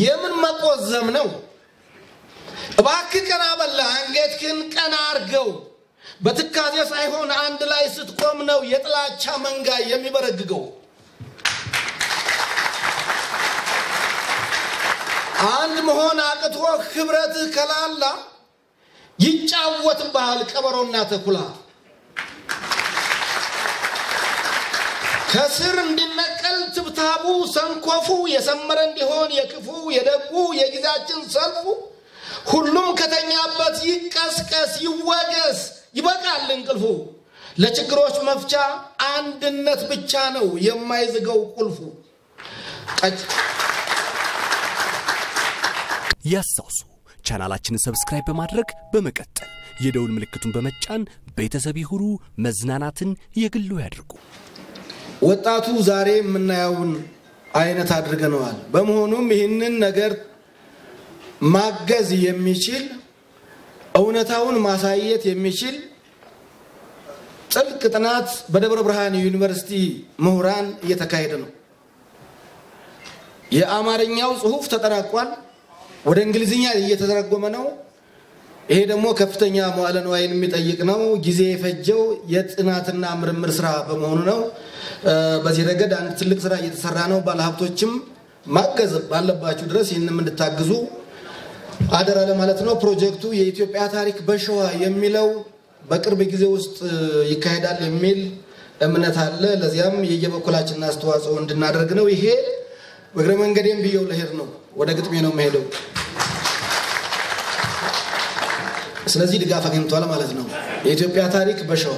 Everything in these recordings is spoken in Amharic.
የምን መቆዘም ነው? እባክህ ቀና በላ አንገትህን ቀና አርገው። በትካዜ ሳይሆን አንድ ላይ ስትቆም ነው የጥላቻ መንጋ የሚበረግገው። አንድ መሆን አቅቶ ህብረትህ ከላላ ይጫወትብሃል ቀበሮና ተኩላ። ከስር እንዲነቀል ትብታቡ ሰንኮፉ የሰመረ እንዲሆን የክፉ የደጉ የጊዜያችን ሰልፉ ሁሉም ከተኛበት ይቀስቀስ ይወገስ ይበቃል እንቅልፉ። ለችግሮች መፍቻ አንድነት ብቻ ነው የማይዝገው ቁልፉ። ያስታውሱ ቻናላችንን subscribe በማድረግ በመቀጠል የደውል ምልክቱን በመጫን ቤተሰብ ይሁኑ። መዝናናትን የግሉ ያድርጉ። ወጣቱ ዛሬ የምናየውን አይነት አድርገነዋል። በመሆኑም ይህንን ነገር ማገዝ የሚችል እውነታውን ማሳየት የሚችል ጥልቅ ጥናት በደብረ ብርሃን ዩኒቨርሲቲ ምሁራን እየተካሄደ ነው። የአማርኛው ጽሑፍ ተጠናቋል። ወደ እንግሊዝኛ እየተተረጎመ ነው። ይሄ ደግሞ ከፍተኛ መዋዕለ ንዋይን የሚጠይቅ ነው። ጊዜ የፈጀው የጥናትና ምርምር ስራ በመሆኑ ነው። በዚህ ረገድ አንድ ትልቅ ስራ እየተሰራ ነው። ባለሀብቶችም ማገዝ ባለባችሁ ድረስ ይህንም እንድታግዙ አደራ ለማለት ነው። ፕሮጀክቱ የኢትዮጵያ ታሪክ በሸዋ የሚለው በቅርብ ጊዜ ውስጥ ይካሄዳል የሚል እምነት አለ። ለዚያም የየበኩላችንን አስተዋጽኦ እንድናደርግ ነው። ይሄ እግረ መንገዴም ብየው ለሄድ ነው። ወደ ግጥሜ ነው የምሄደው። ስለዚህ ድጋፍ አግኝቷል ማለት ነው። የኢትዮጵያ ታሪክ በሸዋ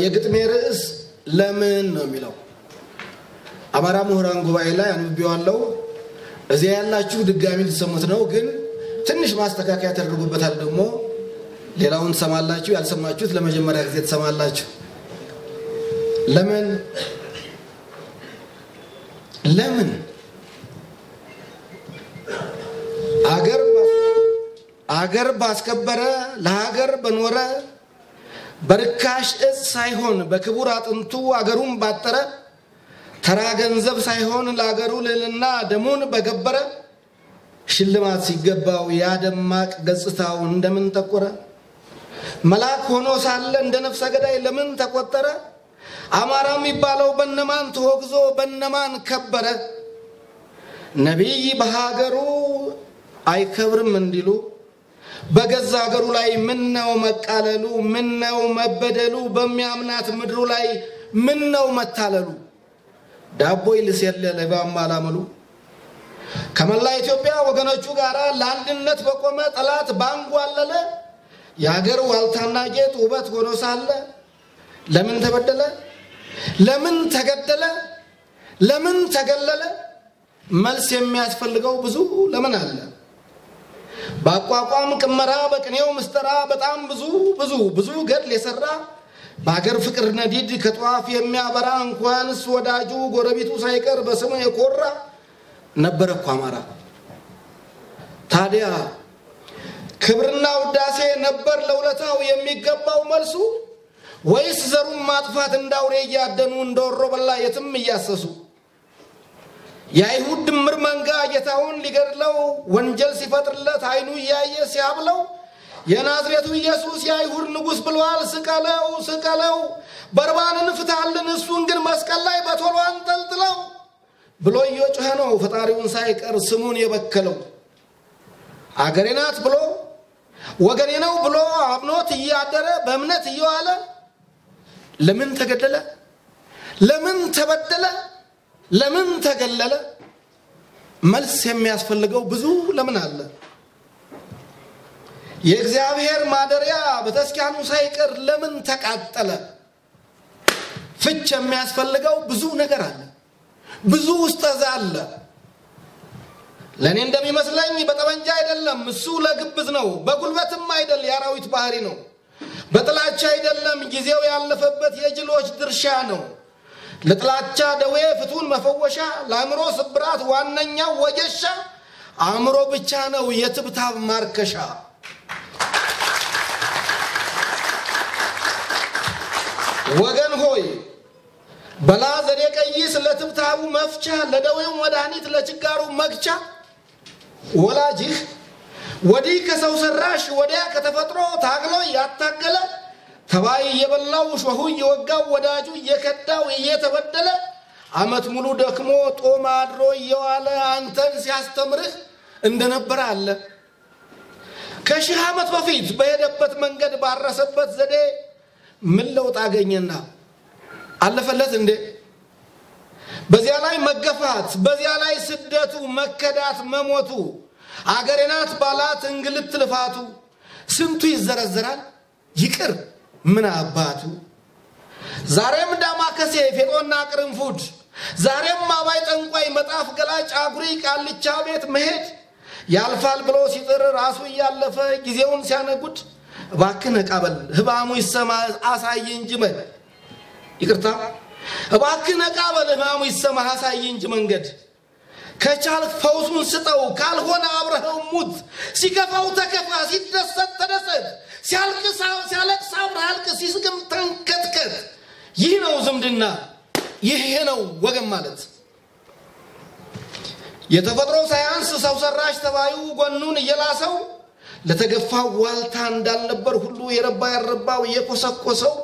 የግጥሜ ርዕስ ለምን ነው የሚለው አማራ ምሁራን ጉባኤ ላይ አንብቤዋለሁ። እዚያ ያላችሁ ድጋሚ ልትሰሙት ነው፣ ግን ትንሽ ማስተካከያ ተደርጎበታል። ደግሞ ሌላውን ትሰማላችሁ፣ ያልሰማችሁት ለመጀመሪያ ጊዜ ትሰማላችሁ። ለምን ለምን አገር ባስከበረ ለሀገር በኖረ በርካሽ እጽ ሳይሆን በክቡር አጥንቱ አገሩን ባጠረ ተራ ገንዘብ ሳይሆን ለአገሩ ልዕልና ደሙን በገበረ ሽልማት ሲገባው ያ ደማቅ ገጽታው እንደምን ጠቆረ? መልአክ ሆኖ ሳለ እንደ ነፍሰ ገዳይ ለምን ተቆጠረ? አማራ የሚባለው በነማን ተወግዞ በነማን ከበረ? ነቢይ በሀገሩ አይከብርም እንዲሉ በገዛ ሀገሩ ላይ ምነው መቃለሉ? ምነው መበደሉ? በሚያምናት ምድሩ ላይ ምነው መታለሉ? ዳቦ ይልስ የለ ለባም አላመሉ ከመላ ኢትዮጵያ ወገኖቹ ጋር ለአንድነት በቆመ ጠላት ባንጓለለ የሀገር ዋልታና ጌጥ ውበት ሆኖ ሳለ ለምን ተበደለ? ለምን ተገደለ? ለምን ተገለለ? መልስ የሚያስፈልገው ብዙ ለምን አለ። በአቋቋም ቅመራ፣ በቅኔው ምስጠራ በጣም ብዙ ብዙ ብዙ ገድል የሰራ በሀገር ፍቅር ነዲድ ከጠዋፍ የሚያበራ እንኳንስ ወዳጁ ጎረቤቱ ሳይቀር በስሙ የኮራ ነበረ እኮ አማራ። ታዲያ ክብርና ውዳሴ ነበር ለውለታው የሚገባው መልሱ ወይስ ዘሩን ማጥፋት እንዳውሬ እያደኑ እንደወሮ በላ የትም እያሰሱ የአይሁድ ድምር መንጋ ጌታውን ሊገድለው ወንጀል ሲፈጥርለት አይኑ እያየ ሲያብለው የናዝሬቱ ኢየሱስ የአይሁድ ንጉሥ ብሏል፣ ስቀለው ስቀለው፣ በርባንን ፍታልን፣ እሱን ግን መስቀል ላይ በቶሎ አንጠልጥለው ብሎ እየጮኸ ነው ፈጣሪውን ሳይቀር ስሙን የበከለው። አገሬ ናት ብሎ ወገኔ ነው ብሎ አምኖት እያደረ በእምነት እየዋለ ለምን ተገደለ? ለምን ተበደለ? ለምን ተገለለ? መልስ የሚያስፈልገው ብዙ ለምን አለ። የእግዚአብሔር ማደሪያ በተስኪያኑ ሳይቀር ለምን ተቃጠለ? ፍች የሚያስፈልገው ብዙ ነገር አለ። ብዙ ውስጠዛ አለ። ለእኔ እንደሚመስለኝ በጠመንጃ አይደለም፣ እሱ ለግብዝ ነው። በጉልበትም አይደል፣ የአራዊት ባህሪ ነው። በጥላቻ አይደለም፣ ጊዜው ያለፈበት የጅሎች ድርሻ ነው። ለጥላቻ ደዌ ፍቱን መፈወሻ፣ ለአእምሮ ስብራት ዋነኛው ወጀሻ አእምሮ ብቻ ነው የትብታብ ማርከሻ። ወገን ሆይ በላ ለትብታቡ መፍቻ፣ ለደዌው መድኃኒት፣ ለችጋሩ መግቻ ወላጅህ ወዲህ ከሰው ሰራሽ ወዲያ ከተፈጥሮ ታግሎ ያታገለ ተባይ እየበላው ሾሁ እየወጋው ወዳጁ እየከዳው እየተበደለ ዓመት ሙሉ ደክሞ ጦም አድሮ እየዋለ አንተን ሲያስተምርህ እንደነበረ አለ። ከሺህ ዓመት በፊት በሄደበት መንገድ ባረሰበት ዘዴ ምን ለውጥ አገኘና አለፈለት እንዴ? በዚያ ላይ መገፋት፣ በዚያ ላይ ስደቱ፣ መከዳት፣ መሞቱ፣ አገሬ ናት ባላት እንግልት ልፋቱ ስንቱ ይዘረዘራል ይቅር ምን አባቱ። ዛሬም ዳማከሴ ፌጦና ቅርንፉድ፣ ዛሬም አባይ ጠንቋይ መጣፍ ገላጭ አጉሪ ቃልቻ ቤት መሄድ። ያልፋል ብሎ ሲጥር ራሱ እያለፈ ጊዜውን ሲያነጉድ። እባክህ ነቃ በል ህባሙ ይሰማ አሳይ እንጂ መ ይቅርታ። እባክህ ነቃ በል ህባሙ ይሰማ አሳይ እንጂ መንገድ። ከቻልክ ፈውሱን ስጠው፣ ካልሆነ አብረኸው ሙት። ሲከፋው ተከፋ፣ ሲደሰት ተደሰት፣ ሲያለቅስ ሲስቅም ተንከትከት። ይህ ነው ዝምድና፣ ይህ ነው ወገን ማለት። የተፈጥሮ ሳያንስ ሰው ሰራሽ ተባዩ ጎኑን እየላሰው ለተገፋው ዋልታ እንዳልነበር ሁሉ የረባ ያረባው እየኮሰኮሰው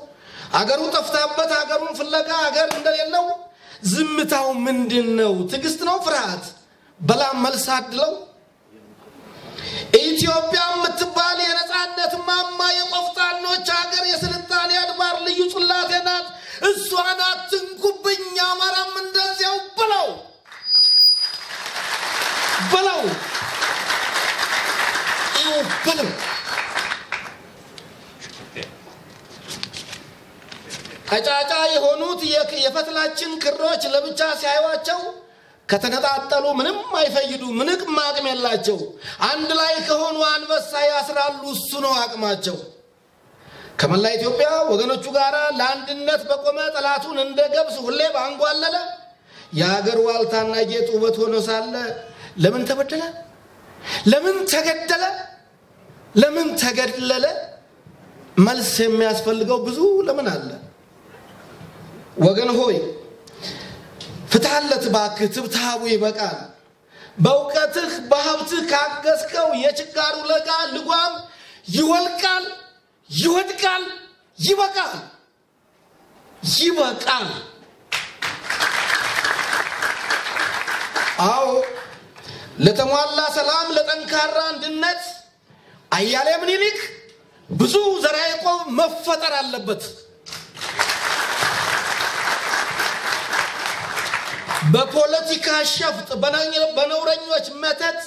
አገሩ ጠፍታበት አገሩን ፍለጋ አገር እንደሌለው ዝምታው ምንድን ነው? ትዕግስት ነው? ፍርሃት? በላም መልስ አድለው ኢትዮጵያ እሷን አትንኩብኝ፣ አማራም እንደዚያው ብለው ይው በለው ቀጫጫ የሆኑት የፈትላችን ክሮች ለብቻ ሲያዩዋቸው ከተነጣጠሉ ምንም አይፈይዱ፣ ምንም አቅም የላቸው። አንድ ላይ ከሆኑ አንበሳ ያስራሉ፣ እሱ ነው አቅማቸው። ከመላ ኢትዮጵያ ወገኖቹ ጋር ለአንድነት በቆመ ጠላቱን እንደ ገብስ ሁሌ ባንጓለለ የአገር ዋልታና ጌጥ ውበት ሆኖ ሳለ ለምን ተበደለ? ለምን ተገደለ? ለምን ተገድለለ? መልስ የሚያስፈልገው ብዙ ለምን አለ። ወገን ሆይ ፍትሐለት ባክህ፣ ትብታቡ ይበቃል። በእውቀትህ በሀብትህ ካገዝከው የችጋሩ ለጋ ልጓም ይወልቃል፣ ይወድቃል። ይበቃል፣ ይበቃል። አዎ ለተሟላ ሰላም፣ ለጠንካራ አንድነት አያሌ ምኒልክ ብዙ ዘርዓ ያዕቆብ መፈጠር አለበት። በፖለቲካ ሸፍጥ በነውረኞች መተት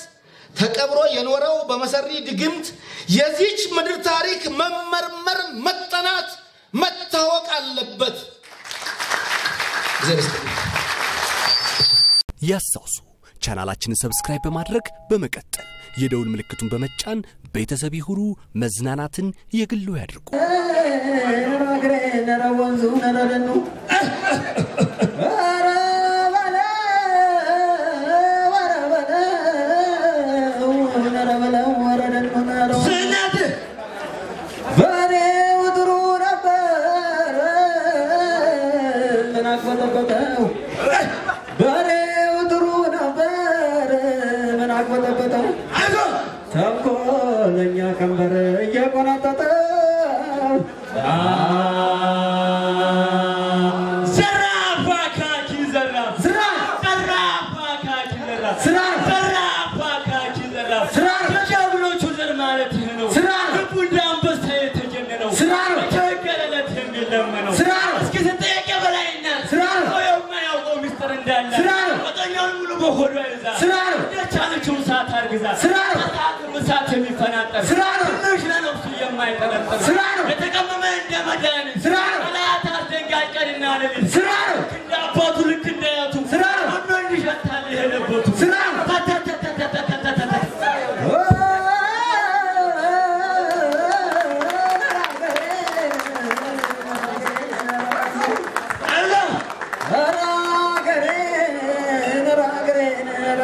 ተቀብሮ የኖረው በመሰሪ ድግምት የዚች ምድር ታሪክ መመርመር፣ መጠናት፣ መታወቅ አለበት። ያስታውሱ ቻናላችንን subscribe በማድረግ በመቀጠል የደውል ምልክቱን በመጫን ቤተሰብ ይሁኑ። መዝናናትን የግልዎ ያድርጉ። እንደቻለችው እሳት አርግዛ ስራ ከታቅም እሳት የሚፈናጠር ስራ ትንሽ ለነፍሱ የማይጠረጥር ስራ የተቀመመ እንደ መድኃኒት ስራ ጠላት አስደንጋጭ ቀንና ሌሊት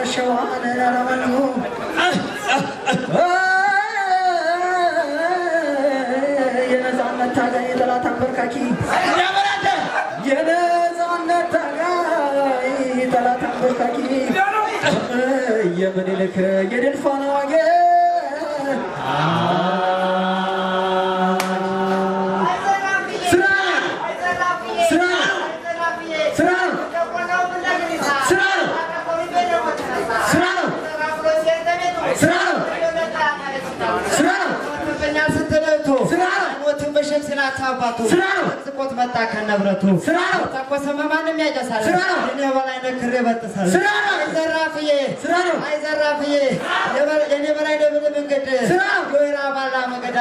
الشوارع ملهوم የነፃነት ዋጌ አባቱ ስራ ነው። ስቆት መጣ ከነብረቱ ስራ ነው። ተኮሰመ ማንም ያጨሳል ስራ ነው። እኔ በላይ ነክሬ በጥሳል ስራ ነው። አይዘራፍዬ ስራ ነው። አይዘራፍዬ የበ- የኔ በላይ ደብል መንገድ ስራ ነው። የወይራ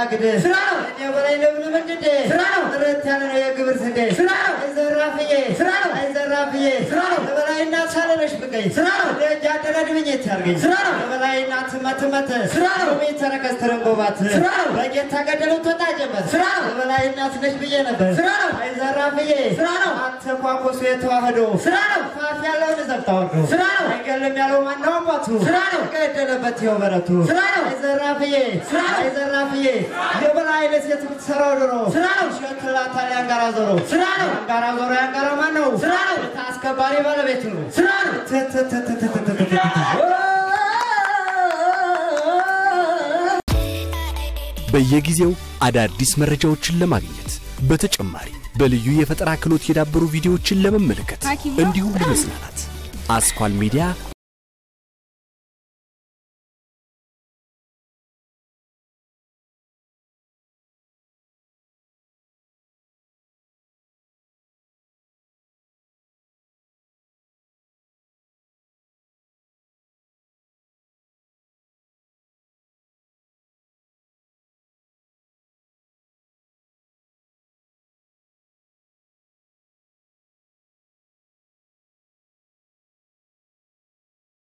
መገዳግድ ስራ ነው። በላይ ደብል መንገድ ስራ ነው። ጥርት ያለ ነው የግብር ስንዴ ስራ ነው። አይዘራፍዬ ስራ ነው። አይዘራፍዬ ስራ ነው። የበላይ እናት ሳለለሽ ብቀኝ ስራ ነው። ደጃ ደረድብኝት ያርገኝ ስራ ነው። የበላይ እናት መትመት ስራ ነው። ቤት ተረከዝ ትርንጎባት ስራ ነው። በጌታ ገደሉ ትወጣ ጀመር ስራ ነው። የበላይ እናት ነሽ ብዬ ነበር ስራ ነው። አይዘራፍዬ ስራ ነው። አንተ ኳኮሱ የተዋህዶ ስራ ነው። ፋፍ ያለውን ዘብታ ወርዶ ስራ ነው። አይገለም ያለው ማነው አባቱ ስራ ነው። ገደለበት ይኸው በረቱ ስራ ነው። አይዘራፍዬ ስራ ነው። አይዘራፍዬ የበላይ ለሴት የምትሰራው ድሮ ስራ ነው። ሸክላታል ያንጋራ ዞሮ ስራ ነው። ያንጋራ ዞሮ ያንጋራ ማን ነው ስራ ነው። አስከባሪ ባለቤት ነው ስራ ነው። በየጊዜው አዳዲስ መረጃዎችን ለማግኘት በተጨማሪ በልዩ የፈጠራ ክህሎት የዳበሩ ቪዲዮዎችን ለመመልከት እንዲሁም ለመዝናናት። አስኳል ሚዲያ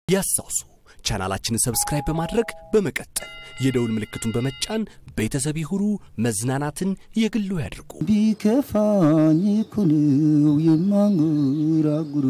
ያስታውሱ። ቻናላችንን subscribe በማድረግ በመቀጠል የደውል ምልክቱን በመጫን ቤተሰብ ይሁኑ። መዝናናትን የግልዎ ያድርጉ። ቢከፋኝ ነው የማንጎራጉረው